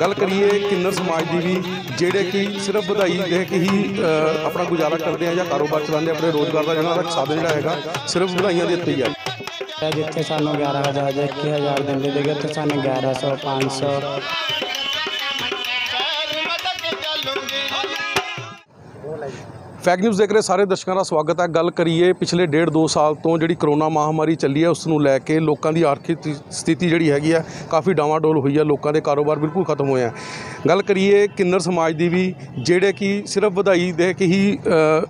ਗੱਲ ਕਰੀਏ ਕਿੰਨਰ ਸਮਾਜ ਦੀ ਵੀ ਜਿਹੜੇ ਕਿ ਸਿਰਫ ਵਧਾਈ ਦੇ ਕੇ ਹੀ ਆਪਣਾ ਗੁਜ਼ਾਰਾ ਕਰਦੇ ਆ ਜਾਂ ਕਾਰੋਬਾਰ ਚਲਾਉਂਦੇ ਆ, ਆਪਣੇ ਰੋਜ਼ਗਾਰ ਦਾ ਜਿਹਨਾਂ ਦਾ ਸਾਧਨ ਜਿਹੜਾ ਹੈਗਾ ਸਿਰਫ ਵਧਾਈਆਂ ਦੇ ਉੱਤੇ ਹੀ ਆ। ਹੈ ਜਿੱਥੇ ਸਾਨੂੰ 11000 ਜਾਂ 21000 ਦਿੰਦੇ ਸੀਗੇ ਉੱਥੇ ਸਾਨੂੰ 1100 500 ਫੈਕ ਨਿਊਜ਼ ਦੇਖ ਰਹੇ ਸਾਰੇ ਦਰਸ਼ਕਾਂ ਦਾ ਸਵਾਗਤ ਹੈ। ਗੱਲ ਕਰੀਏ ਪਿਛਲੇ ਡੇਢ ਦੋ ਸਾਲ ਤੋਂ ਜਿਹੜੀ ਕਰੋਨਾ ਮਹਾਮਾਰੀ ਚੱਲੀ ਹੈ, ਉਸ ਨੂੰ ਲੈ ਕੇ ਲੋਕਾਂ ਦੀ ਆਰਥਿਕ ਸਥਿਤੀ ਜਿਹੜੀ ਹੈਗੀ ਆ ਕਾਫੀ ਡਾਵਾਂਡੋਲ ਹੋਈ ਹੈ। ਲੋਕਾਂ ਦੇ ਕਾਰੋਬਾਰ ਬਿਲਕੁਲ ਖਤਮ ਹੋਏ ਆ ਗੱਲ ਕਰੀਏ ਕਿੰਨਰ ਸਮਾਜ ਦੀ ਵੀ, ਜਿਹੜੇ ਕਿ ਸਿਰਫ ਵਧਾਈ ਦੇ ਕੇ ਹੀ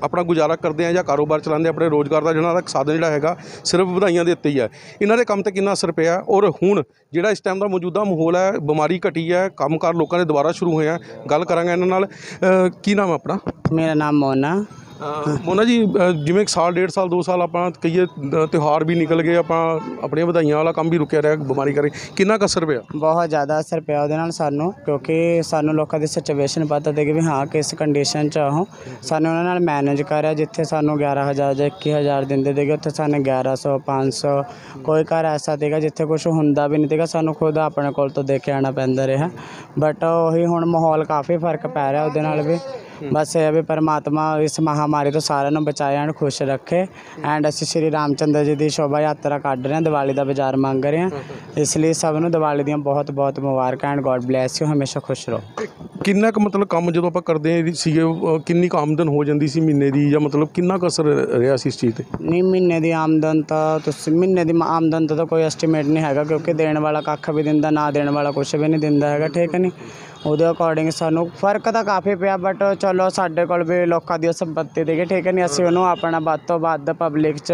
ਆਪਣਾ ਗੁਜ਼ਾਰਾ ਕਰਦੇ ਆ ਜਾਂ ਕਾਰੋਬਾਰ ਚਲਾਉਂਦੇ ਆਪਣੇ ਰੋਜ਼ਗਾਰ ਦਾ ਜਿਹਨਾਂ ਦਾ ਸਾਧਨ ਜਿਹੜਾ ਹੈਗਾ, ਸਿਰਫ ਵਧਾਈਆਂ ਦੇ ਉੱਤੇ ਹੀ ਹੈ। ਇਹਨਾਂ ਦੇ ਕੰਮ ਤੇ ਕਿੰਨਾ ਅਸਰ ਪਿਆ ਔਰ ਹੁਣ ਜਿਹੜਾ ਇਸ ਟਾਈਮ ਦਾ ਮੌਜੂਦਾ ਮਾਹੌਲ ਹੈ, ਬਿਮਾਰੀ ਘਟੀ ਹੈ, ਕੰਮਕਾਰ ਲੋਕਾਂ ਦੇ ਦੁਬਾਰਾ ਸ਼ੁਰੂ ਹੋਏ ਆ ਗੱਲ ਕਰਾਂਗੇ ਇਹਨਾਂ ਨਾਲ। ਕੀ ਨਾਮ ਆਪਣਾ? ਮੇਰਾ ਨਾਮ ਮੋਨਾ। ਮੋਨਾ ਜੀ ਅ, ਜਿਵੇਂ ਇੱਕ ਸਾਲ ਡੇਢ ਸਾਲ ਦੋ ਸਾਲ ਆਪਾਂ ਕਹੀਏ ਅ, ਤਿਉਹਾਰ ਵੀ ਨਿਕਲ ਗਏ ਆਪਾਂ ਆਪਣੀਆਂ ਵਧਾਈਆਂ ਵਾਲਾ ਕੰਮ ਵੀ ਰੁਕਿਆ ਰਿਹਾ ਬਿਮਾਰੀ ਕਰੇ ਕਿੰਨਾ ਕੁ ਅਸਰ ਪਿਆ? ਬਹੁਤ ਜ਼ਿਆਦਾ ਅਸਰ ਪਿਆ ਉਹਦੇ ਨਾਲ ਸਾਨੂੰ ਕਿਉਂਕਿ ਸਾਨੂੰ ਲੋਕਾਂ ਦੀ ਸਿਚੁਏਸ਼ਨ ਪਤਾ ਤੇ ਕਿ ਵੀ ਹਾਂ ਕਿਸ ਕੰਡੀਸ਼ਨ 'ਚ ਉਹ। ਸਾਨੂੰ ਉਹਨਾਂ ਨਾਲ ਮੈਨੇਜ ਕਰਿਆ ਜਿੱਥੇ ਸਾਨੂੰ 11000 ਜਾਂ 21000 ਦਿੰਦੇ ਸੀਗੇ ਉੱਥੇ ਸਾਨੂੰ 1100 500 ਕੋਈ ਘਰ ਐਸਾ ਸੀਗਾ ਜਿੱਥੇ ਕੁਝ ਹੁੰਦਾ ਵੀ ਨਹੀਂ ਸੀਗਾ ਸਾਨੂੰ ਖੁਦ ਆਪਣੇ ਕੋਲ ਤੋਂ ਦੇ ਕੇ ਆਉਣਾ ਪੈਂਦਾ ਰਿਹਾ। ਬਟ ਉਹੀ ਹੁਣ ਮਾਹੌਲ ਕਾਫੀ ਫ਼ਰਕ ਪੈ ਰਿਹਾ ਉਹਦੇ ਨਾਲ ਵੀ। ਬਸ ਇਹ ਵੀ ਪਰਮਾਤਮਾ ਇਸ ਮਹਾਮਾਰੀ ਤੋਂ ਸਾਰਿਆਂ ਨੂੰ ਬਚਾਏ ਐਂਡ ਖੁਸ਼ ਰੱਖੇ। ਐਂਡ ਅਸੀਂ ਸ਼੍ਰੀ ਰਾਮਚੰਦਰ ਜੀ ਦੀ ਸ਼ੋਭਾ ਯਾਤਰਾ ਕੱਢ ਰਹੇ ਹਾਂ ਦੀਵਾਲੀ ਦਾ ਬਾਜ਼ਾਰ ਮੰਗ ਰਹੇ ਹਾਂ। ਇਸ ਲਈ ਸਭ ਨੂੰ ਦੀਵਾਲੀ ਦੀਆਂ ਬਹੁਤ ਬਹੁਤ ਮੁਬਾਰਕਾਂ ਐਂਡ ਗੋਡ ਬlesਸ ਯੂ ਹਮੇਸ਼ਾ ਖੁਸ਼ ਰਹੋ। ਕਿੰਨਾ ਕੁ ਮਤਲਬ ਕੰਮ ਜਦੋਂ ਆਪਾਂ ਕਰਦੇ ਸੀਗੇ ਅ, ਕਿੰਨੀ ਕੁ ਆਮਦਨ ਹੋ ਜਾਂਦੀ ਸੀ ਮਹੀਨੇ ਦੀ ਜਾਂ ਮਤਲਬ ਕਿੰਨਾ ਕੁ ਅਸਰ ਰਿਹਾ ਸੀ ਇਸ ਚੀਜ਼ ਤੇ? ਨਹੀਂ ਮਹੀਨੇ ਦੀ ਆਮਦਨ ਤਾਂ ਤੁਸੀਂ ਮਹੀਨੇ ਦੀ ਮ- ਆਮਦਨ ਦਾ ਤਾਂ ਕੋਈ ਐਸਟੀਮੇਟ ਨਹੀਂ ਹੈਗਾ ਕਿਉਂਕਿ ਦੇਣ ਵਾਲਾ ਕੱਖ ਵੀ ਦਿੰਦਾ ਨਾ ਦੇਣ ਵਾਲਾ ਕੁਝ ਵੀ ਨਹੀਂ ਦਿੰਦਾ ਹੈਗਾ ਠੀਕ ਹੈ ਨਹੀਂ ਉਹਦੇ ਅਕੋਰਡਿੰਗ ਸਾਨੂੰ ਫ਼ਰਕ ਤਾਂ ਕਾਫੀ ਪਿਆ ਬਟ ਚਲੋ ਸਾਡੇ ਕੋਲ ਵੀ ਲੋਕਾਂ ਦੀ ਉਹ ਸੰਪਤੀ ਦੇਗੇ ਠੀਕ ਹੈ ਨਹੀਂ ਅਸੀਂ ਉਹਨੂੰ ਆਪਣਾ ਵੱਧ ਤੋਂ ਵੱਧ ਪਬਲਿਕ 'ਚ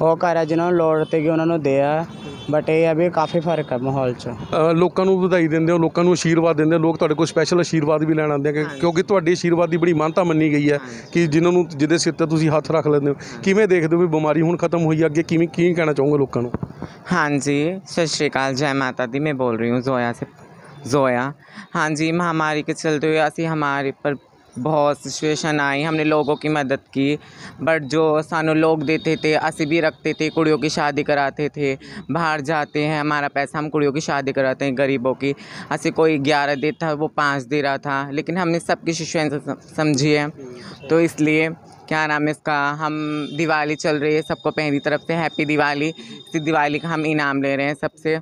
ਉਹ ਕਰਿਆ ਜਿਹਨਾਂ ਨੂੰ ਲੋੜ ਤੇਗੀ ਉਹਨਾਂ ਨੂੰ ਦਿਆ। ਬਟ ਇਹ ਹੈ ਵੀ ਕਾਫੀ ਫਰਕ ਹੈ ਮਾਹੌਲ 'ਚ ਅ, ਲੋਕਾਂ ਨੂੰ ਵਧਾਈ ਦਿੰਦੇ ਹੋ ਲੋਕਾਂ ਨੂੰ ਆਸ਼ੀਰਵਾਦ ਦਿੰਦੇ ਹੋ ਲੋਕ ਤੁਹਾਡੇ ਕੋਲ ਸਪੈਸ਼ਲ ਆਸ਼ੀਰਵਾਦ ਵੀ ਲੈਣ ਆਉਂਦੇ ਆ ਕਿ- ਕਿਉਂਕਿ ਤੁਹਾਡੇ ਆਸ਼ੀਰਵਾਦ ਦੀ ਬੜੀ ਮਾਨਤਾ ਮੰਨੀ ਗਈ ਹੈ ਕਿ ਜਿਨ੍ਹਾਂ ਨੂੰ ਜਿਹਦੇ ਸਿਰ ਤੇ ਤੁਸੀਂ ਹੱਥ ਰੱਖ ਲੈਂਦੇ ਹੋ ਕਿਵੇਂ ਦੇਖਦੇ ਹੋ ਵੀ ਬਿਮਾਰੀ ਹੁਣ ਖਤਮ ਹੋਈ ਹੈ ਅੱਗੇ ਕਿਵੇਂ ਕੀ ਕਹਿਣਾ ਚਾਹੋਗੇ ਲੋਕਾਂ ਨੂੰ हाँ जी सत श्रीकाल जय माता दी मैं बोल रही हूँ जोया से जोया हाँ जी महामारी के चलते हुए ਅਸੀਂ हमारे पर बहुत सिचुएशन आई हमने लोगों की मदद की बट जो सानू लोग देते थे ਅਸੀਂ भी रखते थे कुड़ियों की शादी कराते थे बाहर जाते हैं हमारा पैसा हम कुड़ियों की शादी कराते हैं गरीबों की ਅਸੀਂ कोई ग्यारह देता वो पाँच दे रहा था लेकिन हमने सबकी सिचुएशन समझी है तो इसलिए क्या नाम है इसका हम दिवाली चल रही है सबको पहली तरफ से हैप्पी दिवाली इसी दिवाली का हम इनाम ले रहे हैं सबसे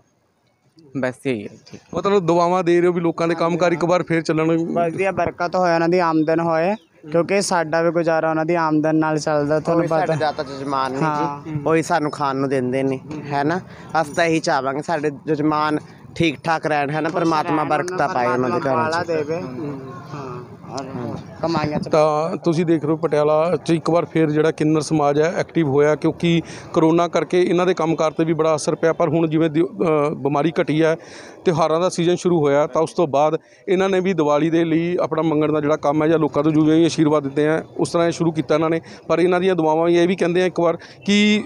ਬਸ ਇਹੀ ਹੈ ਜੀ। ਉਹ ਦੁਆਵਾਂ ਦੇ ਰਹੇ ਹੋ ਵੀ ਲੋਕਾਂ ਦੇ ਕੰਮਕਾਰ ਇੱਕ ਵਾਰ ਫੇਰ ਚੱਲਣ। ਬਸ ਦੀਆਂ ਬਰਕਤ ਹੋਏ ਉਹਨਾਂ ਦੀ ਆਮਦਨ ਹੋਏ ਕਿਉਂਕਿ ਸਾਡਾ ਵੀ ਗੁਜ਼ਾਰਾ ਉਹਨਾਂ ਦੀ ਆਮਦਨ ਨਾਲ ਚੱਲਦਾ ਤੁਹਾਨੂੰ ਪਤਾ। ਦਾਤਾ ਜਜਮਾਨ ਨੇ ਜੀ। ਉਹੀ ਸਾਨੂੰ ਖਾਣ ਨੂੰ ਦਿੰਦੇ ਨੇ ਹੈ ਨਾ? ਅਸੀਂ ਤਾਂ ਇਹੀ ਚਾਹਾਂਗੇ ਸਾਡੇ ਜਜਮਾਨ ਠੀਕ ਠਾਕ ਰਹਿਣ ਹੈ ਨਾ? ਪਰਮਾਤਮਾ ਬਰਕਤਾਂ ਪਾਏ ਉਹਨਾਂ ਦੇ ਘਰਾਂ 'ਚ। ਦੇਵੇ। ਕਮਾਈਆਂ ਚ ਤਾਂ ਤੁਸੀਂ ਦੇਖ ਰਹੇ ਹੋ ਪਟਿਆਲਾ 'ਚ ਇੱਕ ਵਾਰ ਫੇਰ ਜਿਹੜਾ ਕਿੰਨਰ ਸਮਾਜ ਹੈ ਐਕਟਿਵ ਹੋਇਆ ਕਿਉਂਕਿ ਕਰੋਨਾ ਕਰਕੇ ਇਹਨਾਂ ਦੇ ਕੰਮਕਾਰ ਤੇ ਵੀ ਬੜਾ ਅਸਰ ਪਿਆ ਪਰ ਹੁਣ ਜਿਵੇਂ ਦਿ- ਅ, ਬਿਮਾਰੀ ਘਟੀ ਹੈ ਤਿਉਹਾਰਾਂ ਦਾ ਸੀਜ਼ਨ ਸ਼ੁਰੂ ਹੋਇਆ ਤਾਂ ਉਸ ਤੋਂ ਬਾਅਦ ਇਹਨਾਂ ਨੇ ਵੀ ਦੀਵਾਲੀ ਦੇ ਲਈ ਆਪਣਾ ਮੰਗਣ ਦਾ ਜਿਹੜਾ ਕੰਮ ਹੈ ਜਾਂ ਲੋਕਾਂ ਤੋਂ ਜੋ ਵੀ ਆਸ਼ੀਰਵਾਦ ਦਿੱਤੇ ਆ ਉਸ ਤਰ੍ਹਾਂ ਇਹ ਸ਼ੁਰੂ ਕੀਤਾ ਇਹਨਾਂ ਨੇ। ਪਰ ਇਹਨਾਂ ਦੀਆਂ ਦੁਆਵਾਂ ਵੀ ਇਹ ਵੀ ਕਹਿੰਦੇ ਆ ਇੱਕ ਵਾਰ ਕਿ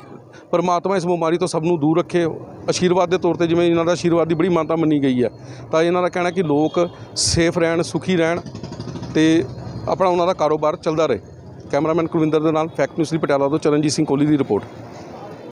ਪਰਮਾਤਮਾ ਇਸ ਬਿਮਾਰੀ ਤੋਂ ਸਭ ਨੂੰ ਦੂਰ ਰੱਖੇ। ਆਸ਼ੀਰਵਾਦ ਦੇ ਤੌਰ ਤੇ ਜਿਵੇਂ ਇਹਨਾਂ ਦਾ ਆਸ਼ੀਰਵਾਦ ਦੀ ਬੜੀ ਮਾਨਤਾ ਮੰਨੀ ਗਈ ਹੈ। ਤਾਂ ਇਹਨਾਂ ਦਾ ਕਹਿਣਾ ਕਿ ਲੋਕ ਸੇਫ ਰਹਿਣ ਸੁਖੀ ਰਹਿਣ। ਤੇ ਆਪਣਾ ਉਹਨਾਂ ਦਾ ਕਾਰੋਬਾਰ ਚੱਲਦਾ ਰਹੇ। ਕੈਮਰਾਮੈਨ ਕੁਲਵਿੰਦਰ ਦੇ ਨਾਲ ਫੈਕਟ ਨਿਊਜ਼ ਲਈ ਪਟਿਆਲਾ ਤੋਂ ਚਰਨਜੀਤ ਸਿੰਘ ਕੋਹਲੀ ਦੀ ਰਿਪੋਰਟ।